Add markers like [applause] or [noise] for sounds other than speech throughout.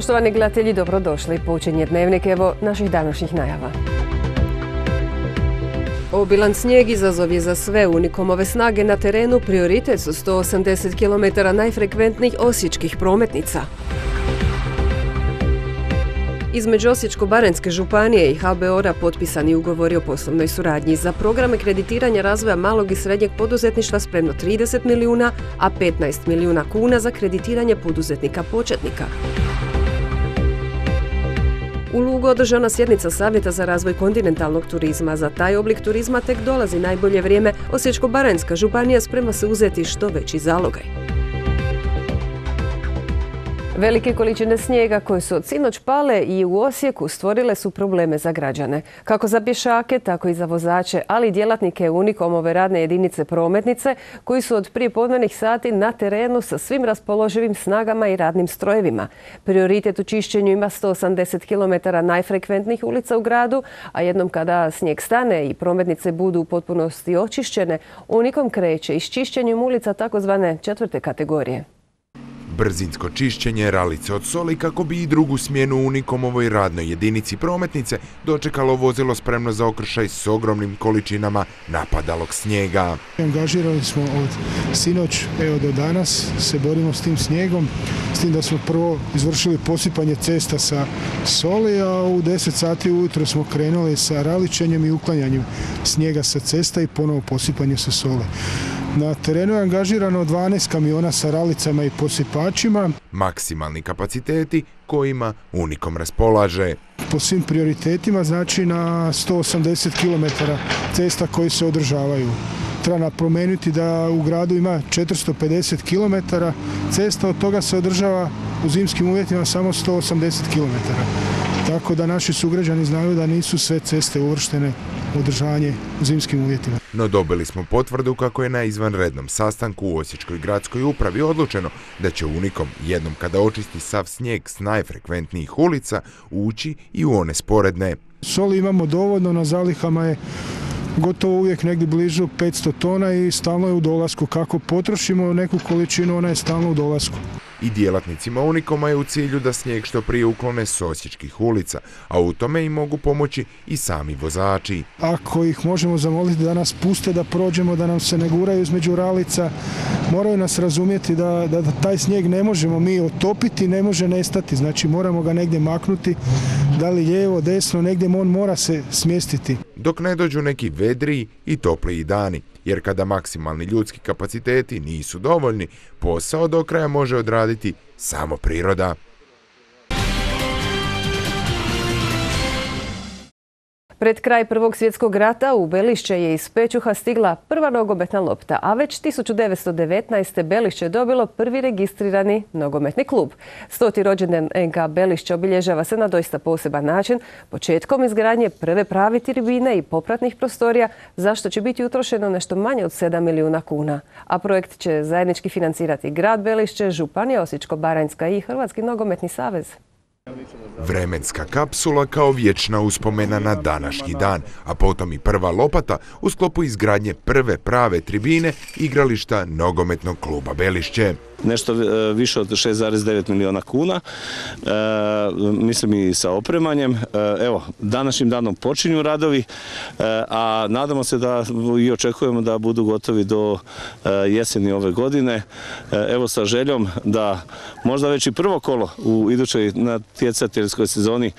Poštovani gledatelji, dobrodošli. Poučenje dnevnik, evo naših današnjih najava. Obilan snijeg izazov je za sve unikomove snage na terenu, prioritet su 180 km najfrekventnijih osječkih prometnica. Između Osječko-Baranjske županije i HBOR-a potpisani ugovori o poslovnoj suradnji. Za programe kreditiranja razvoja malog i srednjeg poduzetništva spremno 30 milijuna, a 15 milijuna kuna za kreditiranje poduzetnika početnika. U Lugu održana sjednica Savjeta za razvoj kontinentalnog turizma. Za taj oblik turizma tek dolazi najbolje vrijeme. Osječko-Baranjska županija sprema se uzeti što veći zalogaj. Velike količine snijega koje su od sinoć pale i u Osijeku stvorile su probleme za građane. Kako za pješake, tako i za vozače, ali i djelatnike Unikomove radne jedinice prometnice koji su od prije podmenih sati na terenu sa svim raspoloživim snagama i radnim strojevima. Prioritet u čišćenju ima 180 km najfrekventnijih ulica u gradu, a jednom kada snijeg stane i prometnice budu u potpunosti očišćene, Unikom kreće iz čišćenjem ulica takozvane četvrte kategorije brzinsko čišćenje ralice od soli kako bi i drugu smjenu Unikomovoj radnoj jedinici prometnice dočekalo vozilo spremno za okršaj s ogromnim količinama napadalog snijega. Angažirali smo od sinoć evo do danas, se borimo s tim snijegom, s tim da smo prvo izvršili posipanje cesta sa soli, a u 10 sati ujutro smo krenuli sa raličenjem i uklanjanjem snijega sa cesta i ponovo posipanje sa sole. Na terenu je angažirano 12 kamiona sa ralicama i posipačima. Maksimalni kapaciteti kojima Unikom raspolaže. Po svim prioritetima znači na 180 km cesta koji se održavaju. Treba napomenuti da u gradu ima 450 km cesta, od toga se održava u zimskim uvjetima samo 180 km. Tako da naši sugrađani znaju da nisu sve ceste uvrštene u održanje u zimskim uvjetima. No dobili smo potvrdu kako je na izvanrednom sastanku u Osječkoj gradskoj upravi odlučeno da će Unikom jednom kada očisti sav snijeg s najfrekventnijih ulica ući i u one sporedne. Soli imamo dovoljno, na zalihama je gotovo uvijek negdje blizu 500 tona i stalno je u dolasku. Kako potrošimo neku količinu, ona je stalno u dolasku i djelatnicima Unikoma je u cilju da snijeg što prije uklone s osječkih ulica, a u tome im mogu pomoći i sami vozači. Ako ih možemo zamoliti da nas puste da prođemo, da nam se ne guraju između ralica, moraju nas razumjeti da, da, da taj snijeg ne možemo mi otopiti, ne može nestati, znači moramo ga negdje maknuti, da li lijevo, desno, negdje on mora se smjestiti. Dok ne dođu neki vedriji i topliji dani jer kada maksimalni ljudski kapaciteti nisu dovoljni, posao do kraja može odraditi samo priroda. Pred kraj Prvog svjetskog rata u Belišće je iz Pećuha stigla prva nogometna lopta, a već 1919. Belišće je dobilo prvi registrirani nogometni klub. Stoti rođendan NK Belišće obilježava se na doista poseban način, početkom izgradnje prve pravi tribine i popratnih prostorija, zašto će biti utrošeno nešto manje od 7 milijuna kuna. A projekt će zajednički financirati grad Belišće, Županija Osječko-Baranjska i Hrvatski nogometni savez. Vremenska kapsula kao vječna uspomena na današnji dan, a potom i prva lopata u sklopu izgradnje prve prave tribine igrališta nogometnog kluba Belišće nešto e, više od 6,9 milijuna kuna. E, mislim i sa opremanjem. E, evo, današnjim danom počinju radovi, a nadamo se da i očekujemo da budu gotovi do jeseni ove godine. Evo sa željom da možda već i prvo kolo u idućoj natjecateljskoj sezoni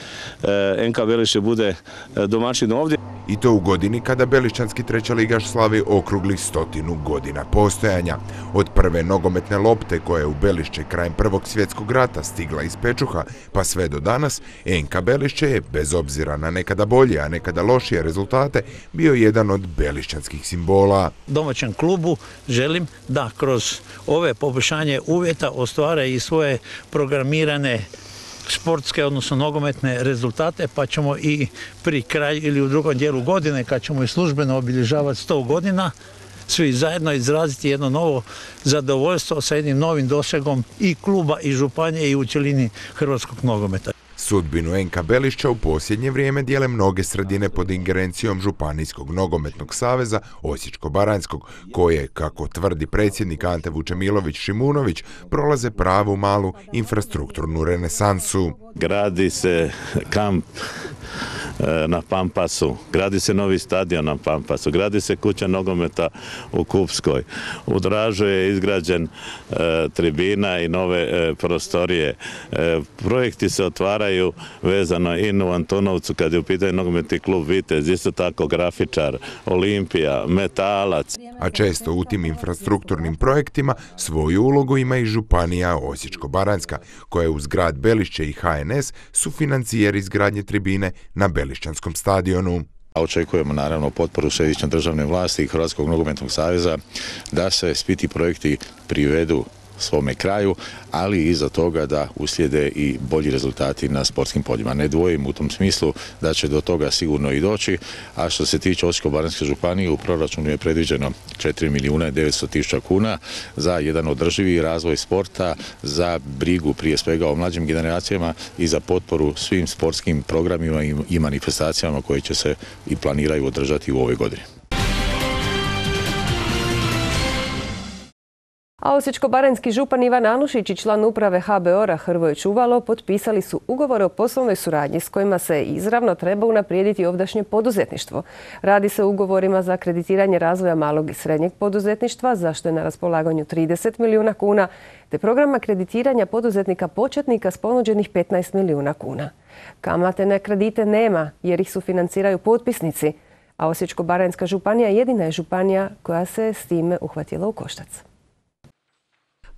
NK Beliše bude domaćin ovdje. I to u godini kada Belišćanski treća ligaš slavi okrugli stotinu godina postojanja. Od prve nogometne lopte koja je u Belišće krajem Prvog svjetskog rata stigla iz Pečuha, pa sve do danas, Enka Belišće je, bez obzira na nekada bolje, a nekada lošije rezultate, bio jedan od belišćanskih simbola. Domaćem klubu želim da kroz ove poboljšanje uvjeta ostvare i svoje programirane sportske, odnosno nogometne rezultate, pa ćemo i pri kraju ili u drugom dijelu godine, kad ćemo i službeno obilježavati 100 godina, svi zajedno izraziti jedno novo zadovoljstvo sa jednim novim dosegom i kluba i županije i u cjelini hrvatskog nogometa. Sudbinu NK Belišća u posljednje vrijeme dijele mnoge sredine pod ingerencijom Županijskog nogometnog saveza Osječko-Baranjskog, koje, kako tvrdi predsjednik Ante Vučemilović Šimunović, prolaze pravu malu infrastrukturnu renesansu. Gradi se kamp na Pampasu, gradi se novi stadion na Pampasu, gradi se kuća nogometa u Kupskoj, u Dražu je izgrađen e, tribina i nove e, prostorije. Projekti se otvaraju vezano i u Antonovcu kad je u pitanju nogometni klub Vitez, isto tako grafičar, Olimpija, Metalac. A često u tim infrastrukturnim projektima svoju ulogu ima i Županija Osječko-Baranjska, koja je uz grad Belišće i HNS su financijeri izgradnje tribine na Belišćanskom stadionu. Očekujemo naravno potporu središnje državne vlasti i Hrvatskog nogometnog saveza da se spiti projekti privedu svome kraju, ali i iza toga da uslijede i bolji rezultati na sportskim poljima. Ne dvojim u tom smislu da će do toga sigurno i doći, a što se tiče Osječko-baranjske županije u proračunu je predviđeno 4 milijuna i 900 tisuća kuna za jedan održivi razvoj sporta, za brigu prije svega o mlađim generacijama i za potporu svim sportskim programima i manifestacijama koje će se i planiraju održati u ovoj godini. A Osječko-baranjski župan Ivan Anušić i član uprave HBOR-a Hrvoje Čuvalo potpisali su ugovore o poslovnoj suradnji s kojima se izravno treba unaprijediti ovdašnje poduzetništvo. Radi se o ugovorima za kreditiranje razvoja malog i srednjeg poduzetništva, zašto je na raspolaganju 30 milijuna kuna, te programa kreditiranja poduzetnika početnika s ponuđenih 15 milijuna kuna. Kamate na kredite nema jer ih su financiraju potpisnici, a Osječko-baranjska županija jedina je županija koja se s time uhvatila u koštac.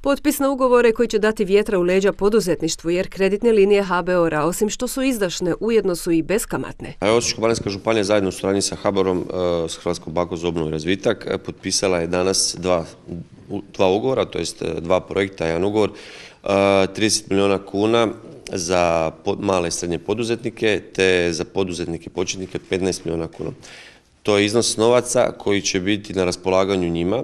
Potpis na ugovore koji će dati vjetra u leđa poduzetništvu jer kreditne linije HBOR-a osim što su izdašne ujedno su i beskamatne. Osječko-baranjska županija zajedno u suradnji sa HBOR-om e, s Hrvatskom bankom za obnovu i razvitak e, potpisala je danas dva, ugovora, to jest e, dva projekta, jedan ugovor, 30 milijuna kuna za male i srednje poduzetnike te za poduzetnike početnike 15 milijuna kuna. To je iznos novaca koji će biti na raspolaganju njima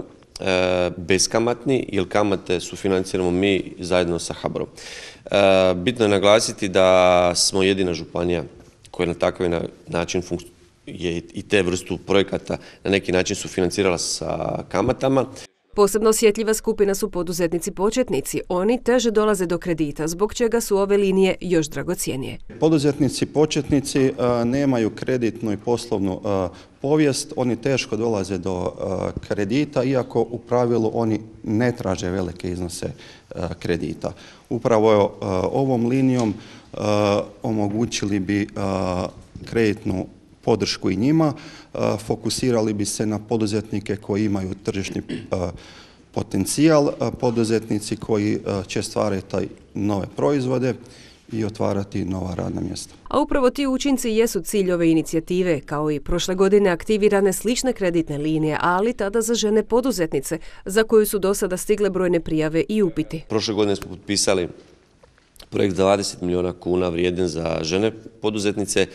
beskamatni, jer kamate su financiramo mi zajedno sa HBOR-om. E, bitno je naglasiti da smo jedina županija koja na takav način je i te vrstu projekata na neki način su financirala sa kamatama. Posebno osjetljiva skupina su poduzetnici početnici. Oni teže dolaze do kredita, zbog čega su ove linije još dragocijenije. Poduzetnici početnici e, nemaju kreditnu i poslovnu e, povijest, oni teško dolaze do e, kredita, iako u pravilu oni ne traže velike iznose kredita. Upravo ovom linijom omogućili bi kreditnu podršku i njima, fokusirali bi se na poduzetnike koji imaju tržišni potencijal, poduzetnici koji će stvarati nove proizvode i otvarati nova radna mjesta. A upravo ti učinci jesu cilj ove inicijative, kao i prošle godine aktivirane slične kreditne linije, ali tada za žene poduzetnice, za koju su do sada stigle brojne prijave i upiti. Prošle godine smo potpisali projekt 20 milijuna kuna vrijedan za žene poduzetnice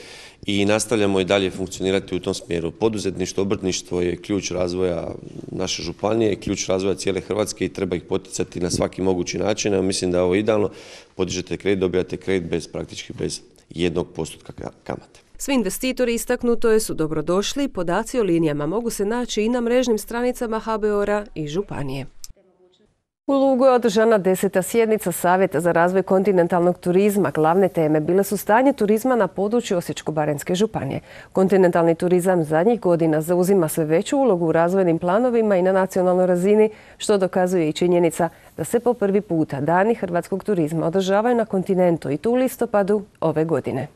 i nastavljamo i dalje funkcionirati u tom smjeru. Poduzetništvo, obrtništvo je ključ razvoja naše županije, ključ razvoja cijele Hrvatske i treba ih poticati na svaki mogući način. mislim da je ovo idealno. Podižete kredit, dobijate kredit bez praktički bez jednog postotka kamate. Svi investitori istaknuto je su dobrodošli, podaci o linijama mogu se naći i na mrežnim stranicama HBOR-a i Županije. U Lugu je održana deseta sjednica Savjeta za razvoj kontinentalnog turizma. Glavne teme bile su stanje turizma na području Osječko-barenske županije. Kontinentalni turizam zadnjih godina zauzima sve veću ulogu u razvojnim planovima i na nacionalnoj razini, što dokazuje i činjenica da se po prvi puta dani hrvatskog turizma održavaju na kontinentu i tu u listopadu ove godine.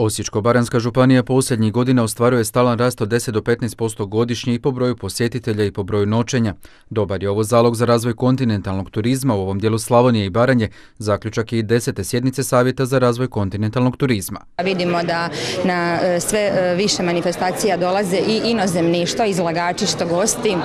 Osječko-baranjska županija posljednjih godina ostvaruje stalan rast od 10 do 15% godišnje i po broju posjetitelja i po broju noćenja. Dobar je ovo zalog za razvoj kontinentalnog turizma u ovom dijelu Slavonije i Baranje. Zaključak je i desete sjednice Savjeta za razvoj kontinentalnog turizma. Vidimo da na e, sve e, više manifestacija dolaze i inozemni, što izlagači, što gosti.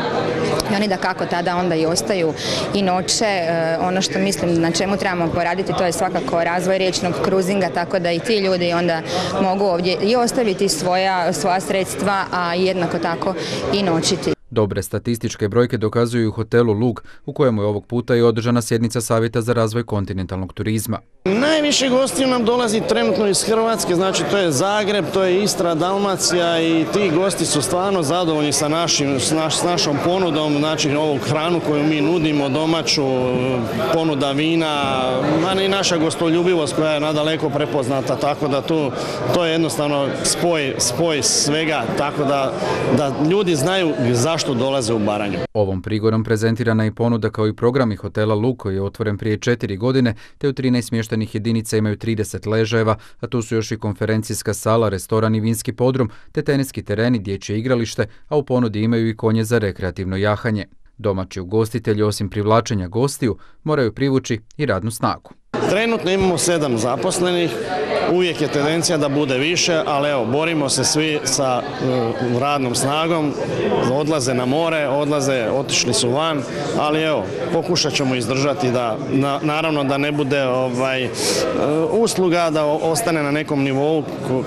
I oni da kako tada onda i ostaju i noće. E, ono što mislim na čemu trebamo poraditi to je svakako razvoj riječnog kruzinga, tako da i ti ljudi onda mogu ovdje i ostaviti svoja, svoja sredstva, a jednako tako i noćiti. Dobre statističke brojke dokazuju hotelu Lug, u kojemu je ovog puta i održana sjednica Savjeta za razvoj kontinentalnog turizma. Najviše gostiju nam dolazi trenutno iz Hrvatske, znači to je Zagreb, to je Istra, Dalmacija i ti gosti su stvarno zadovoljni sa, našom ponudom, znači ovu hranu koju mi nudimo, domaću, ponuda vina, a i naša gostoljubivost koja je nadaleko prepoznata, tako da to je jednostavno spoj, svega, tako da, ljudi znaju zašto dolaze u Baranju. Ovom prigodom prezentirana je ponuda kao i programi hotela Luk koji je otvoren prije četiri godine, te u 13 smještenih jedinica imaju 30 ležajeva, a tu su još i konferencijska sala, restoran i vinski podrum, te teniski tereni, dječje igralište, a u ponudi imaju i konje za rekreativno jahanje. Domaći ugostitelji osim privlačenja gostiju moraju privući i radnu snagu. Trenutno imamo sedam zaposlenih, uvijek je tendencija da bude više, ali evo, borimo se svi sa uh, radnom snagom, odlaze na more, odlaze, otišli su van, ali evo, pokušat ćemo izdržati da, naravno da ne bude ovaj, uh, usluga, da ostane na nekom nivou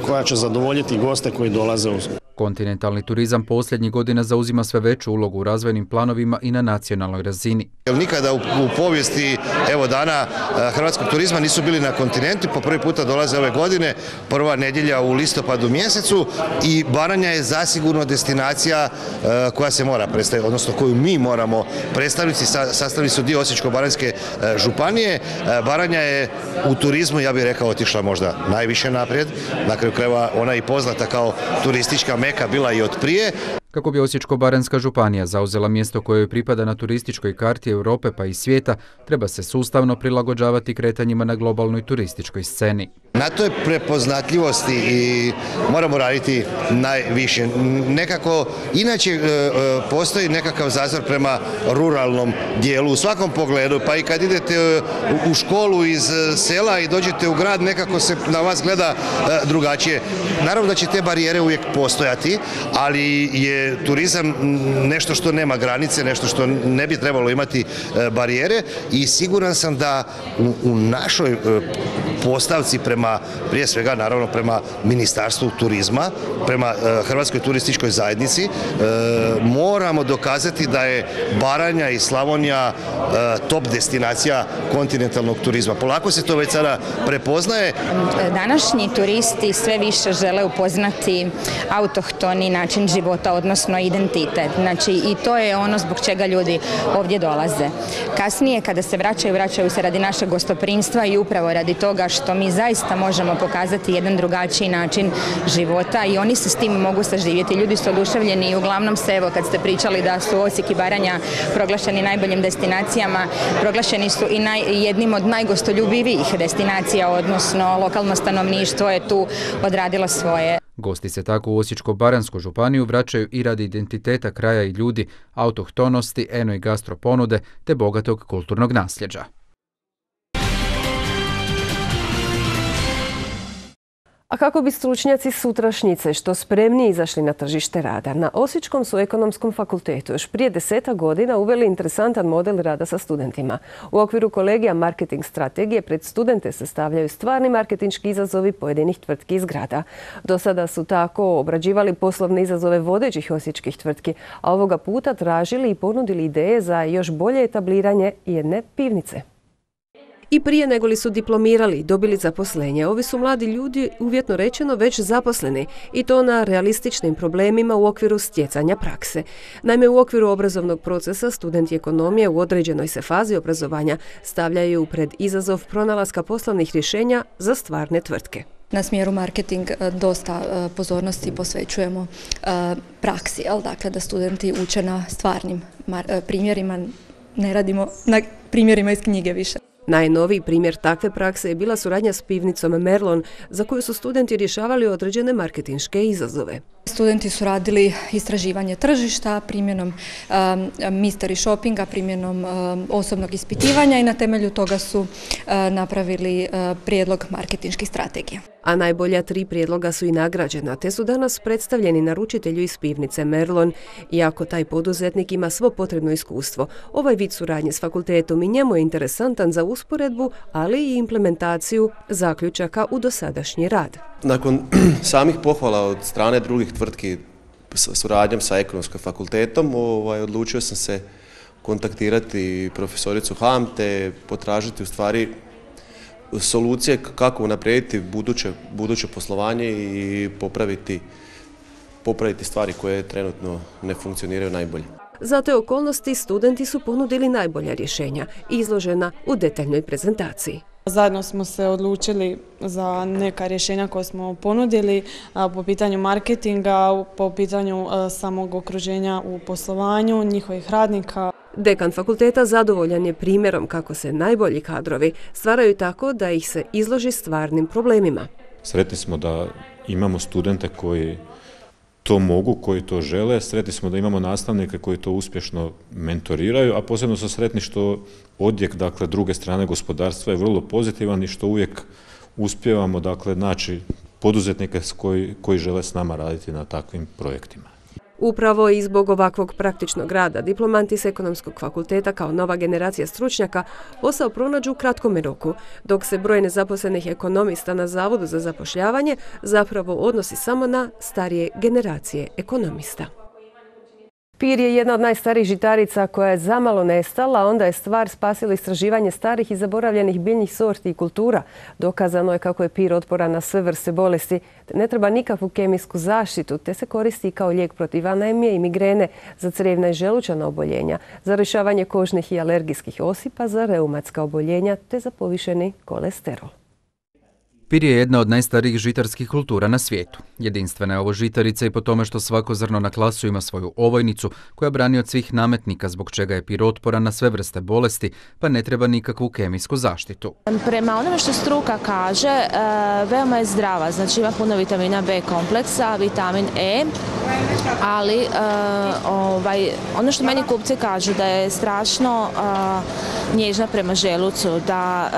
koja će zadovoljiti goste koji dolaze u Kontinentalni turizam posljednjih godina zauzima sve veću ulogu u razvojnim planovima i na nacionalnoj razini. Nikada u, povijesti evo dana e, hrvatskog turizma nisu bili na kontinentu, po prvi puta dolaze ove godine, prva nedjelja u listopadu mjesecu i Baranja je zasigurno destinacija e, koja se mora predstaviti, odnosno koju mi moramo predstaviti, sastavili su dio Osječko-baranjske e, županije. Baranja je u turizmu, ja bih rekao, otišla možda najviše naprijed, na kraju krajeva ona je i poznata kao turistička meka bila i od prije. Kako bi Osječko-baranjska županija zauzela mjesto koje joj pripada na turističkoj karti Europe pa i svijeta, treba se sustavno prilagođavati kretanjima na globalnoj turističkoj sceni. Na toj prepoznatljivosti i moramo raditi najviše. Nekako, inače e, e, postoji nekakav zazor prema ruralnom dijelu u svakom pogledu, pa i kad idete e, u školu iz sela i dođete u grad, nekako se na vas gleda drugačije. Naravno da će te barijere uvijek postojati, ali je turizam nešto što nema granice, nešto što ne bi trebalo imati barijere i siguran sam da u našoj postavci prema prema, prije svega naravno prema Ministarstvu turizma, prema e, Hrvatskoj turističkoj zajednici. E, moramo dokazati da je Baranja i Slavonija e, top destinacija kontinentalnog turizma. Polako se to već sada prepoznaje. Današnji turisti sve više žele upoznati autohtoni način života, odnosno identitet. Znači i to je ono zbog čega ljudi ovdje dolaze. Kasnije kada se vraćaju, vraćaju se radi našeg gostoprinstva i upravo radi toga što mi zaista možemo pokazati jedan drugačiji način života i oni se s tim mogu saživjeti. Ljudi su oduševljeni i uglavnom se, evo kad ste pričali da su Osijek i Baranja proglašeni najboljim destinacijama, proglašeni su i jednim od najgostoljubivijih destinacija, odnosno lokalno stanovništvo je tu odradilo svoje. Gosti se tako u Osječko-Baranjsku županiju vraćaju i radi identiteta kraja i ljudi, autohtonosti, eno i gastro ponude te bogatog kulturnog nasljeđa. A kako bi stručnjaci sutrašnjice što spremniji izašli na tržište rada? Na Osječkom su ekonomskom fakultetu još prije deseta godina uveli interesantan model rada sa studentima. U okviru kolegija marketing strategije pred studente se stavljaju stvarni marketinški izazovi pojedinih tvrtki iz grada. Do sada su tako obrađivali poslovne izazove vodećih osječkih tvrtki, a ovoga puta tražili i ponudili ideje za još bolje etabliranje jedne pivnice. I prije nego li su diplomirali i dobili zaposlenje, ovi su mladi ljudi uvjetno rečeno već zaposleni i to na realističnim problemima u okviru stjecanja prakse. Naime, u okviru obrazovnog procesa studenti ekonomije u određenoj se fazi obrazovanja stavljaju pred izazov pronalaska poslovnih rješenja za stvarne tvrtke. Na smjeru marketing e, dosta e, pozornosti posvećujemo e, praksi, jel? dakle da studenti uče na stvarnim primjerima, ne radimo na primjerima iz knjige više. Najnoviji primjer takve prakse je bila suradnja s pivnicom Merlon, za koju su studenti rješavali određene marketinške izazove. Studenti su radili istraživanje tržišta primjenom um, mystery shoppinga, primjenom um, osobnog ispitivanja i na temelju toga su uh, napravili uh, prijedlog marketinških strategija. A najbolja tri prijedloga su i nagrađena, te su danas predstavljeni naručitelju iz pivnice Merlon. Iako taj poduzetnik ima svo potrebno iskustvo, ovaj vid suradnje s fakultetom i njemu je interesantan za usporedbu, ali i implementaciju zaključaka u dosadašnji rad. Nakon [clears throat] samih pohvala od strane drugih tvrtki suradnjom sa ekonomskim fakultetom ovaj, odlučio sam se kontaktirati profesoricu Ham te potražiti u stvari solucije kako unaprijediti buduće, buduće poslovanje i popraviti, popraviti stvari koje trenutno ne funkcioniraju najbolje. Za te okolnosti studenti su ponudili najbolja rješenja, izložena u detaljnoj prezentaciji. Zajedno smo se odlučili za neka rješenja koje smo ponudili po pitanju marketinga, po pitanju samog okruženja u poslovanju, njihovih radnika. Dekan fakulteta zadovoljan je primjerom kako se najbolji kadrovi stvaraju tako da ih se izloži stvarnim problemima. Sretni smo da imamo studente koji to mogu, koji to žele. Sretni smo da imamo nastavnike koji to uspješno mentoriraju, a posebno smo sretni što odjek dakle, druge strane gospodarstva je vrlo pozitivan i što uvijek uspijevamo dakle, naći poduzetnike koji, koji žele s nama raditi na takvim projektima. Upravo i zbog ovakvog praktičnog rada diplomanti s ekonomskog fakulteta kao nova generacija stručnjaka posao pronađu u kratkome roku, dok se broj nezaposlenih ekonomista na Zavodu za zapošljavanje zapravo odnosi samo na starije generacije ekonomista. Pir je jedna od najstarijih žitarica koja je zamalo nestala, onda je stvar spasilo istraživanje starih i zaboravljenih biljnih sorti i kultura. Dokazano je kako je pir otporan na sve vrste bolesti, ne treba nikakvu kemijsku zaštitu, te se koristi kao lijek protiv anemije i migrene, za crevna i želučana oboljenja, za rješavanje kožnih i alergijskih osipa, za reumatska oboljenja, te za povišeni kolesterol. Pir je jedna od najstarijih žitarskih kultura na svijetu. Jedinstvena je ovo žitarica i po tome što svako zrno na klasu ima svoju ovojnicu koja brani od svih nametnika zbog čega je pir otporan na sve vrste bolesti pa ne treba nikakvu kemijsku zaštitu. Prema onome što struka kaže, e, veoma je zdrava, znači ima puno vitamina B kompleksa, vitamin E, ali e, ovaj, ono što meni kupci kažu da je strašno e, nježna prema želucu, da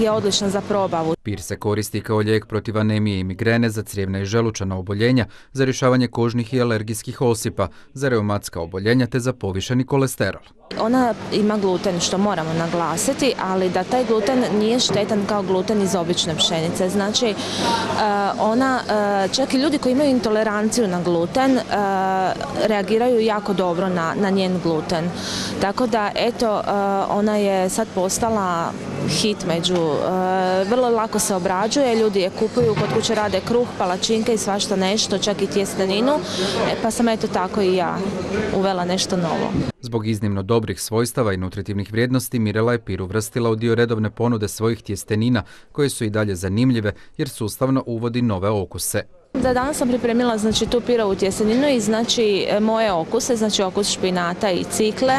je odlična za probavu. Pir se koristi kao lijek protiv anemije i migrene, za crijevna i želučana oboljenja, za rješavanje kožnih i alergijskih osipa, za reumatska oboljenja te za povišeni kolesterol. Ona ima gluten što moramo naglasiti, ali da taj gluten nije štetan kao gluten iz obične pšenice. Znači, e, ona, e, čak i ljudi koji imaju intoleranciju na gluten, e, reagiraju jako dobro na, na njen gluten. Tako da, eto, ona je sad postala hit među, vrlo lako se obrađuje, ljudi je kupuju, kod kuće rade kruh, palačinke i svašta nešto, čak i tjesteninu, pa sam eto tako i ja uvela nešto novo. Zbog iznimno dobrih svojstava i nutritivnih vrijednosti Mirela je pir uvrstila u dio redovne ponude svojih tjestenina koje su i dalje zanimljive jer sustavno uvodi nove okuse. Da, danas sam pripremila znači, tu pirovu tjesteninu i znači e, moje okuse, znači okus špinata i cikle,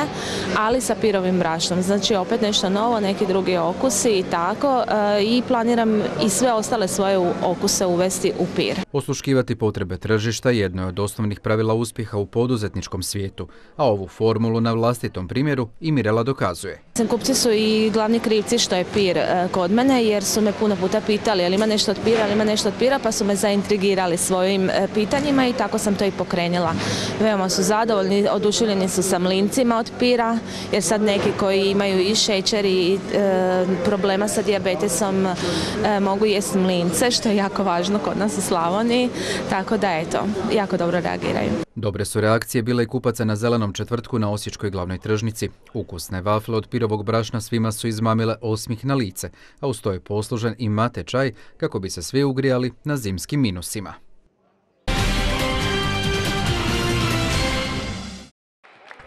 ali sa pirovim brašnom. Znači opet nešto novo, neki drugi okusi i tako e, i planiram i sve ostale svoje okuse uvesti u pir. Osluškivati potrebe tržišta jedno je od osnovnih pravila uspjeha u poduzetničkom svijetu, a ovu formulu na vlastitom primjeru i Mirela dokazuje. Kupci su i glavni krivci što je pir e, kod mene jer su me puno puta pitali jel ima nešto od pira, jel ima nešto od pira pa su me zaintrigirali svojim e, pitanjima i tako sam to i pokrenula. Veoma su zadovoljni, oduševljeni su sa mlincima od pira, jer sad neki koji imaju i šećer i e, problema sa dijabetesom e, mogu jesti mlince, što je jako važno kod nas u Slavoniji, tako da eto, jako dobro reagiraju. Dobre su reakcije bile i kupaca na zelenom četvrtku na Osječkoj glavnoj tržnici. Ukusne vafle od pirovog brašna svima su izmamile osmih na lice, a uz to je poslužen i mate čaj kako bi se svi ugrijali na zimskim minusima.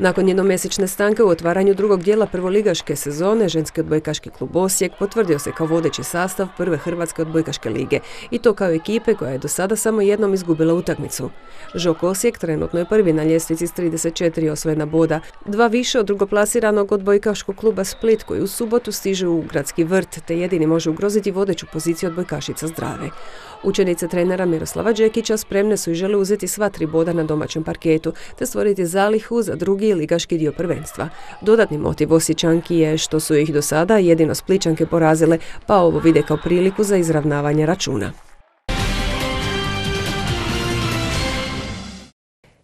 Nakon jednomjesečne stanke u otvaranju drugog dijela prvoligaške sezone, ženski odbojkaški klub Osijek potvrdio se kao vodeći sastav prve Hrvatske odbojkaške lige i to kao ekipe koja je do sada samo jednom izgubila utakmicu. Žok Osijek trenutno je prvi na ljestvici s 34 osvojena boda, dva više od drugoplasiranog odbojkaškog kluba Split koji u subotu stiže u gradski vrt te jedini može ugroziti vodeću poziciju odbojkašica zdrave. Učenice trenera Miroslava Đekića spremne su i žele uzeti sva tri boda na domaćem parketu te stvoriti zalihu za drugi ligaški dio prvenstva. Dodatni motiv Osjećanki je što su ih do sada jedino Spličanke porazile pa ovo vide kao priliku za izravnavanje računa.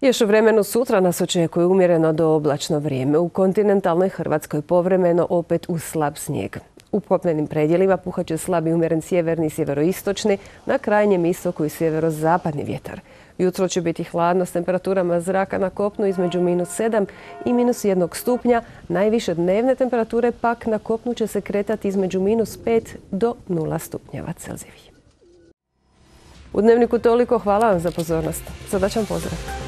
Još u vremenu sutra nas očekuje umjereno do oblačno vrijeme. U kontinentalnoj Hrvatskoj povremeno opet uz slab snijeg. U kopnenim predjelima puhat će slabi umjeren sjeverni i sjeveroistočni, na krajnjem istoku i sjeverozapadni vjetar. Jutro će biti hladno s temperaturama zraka na kopnu između minus 7 i minus 1 stupnja. Najviše dnevne temperature pak na kopnu će se kretati između minus 5 do 0 stupnjeva Celzijevih. U dnevniku toliko. Hvala vam za pozornost. Srdačan pozdrav.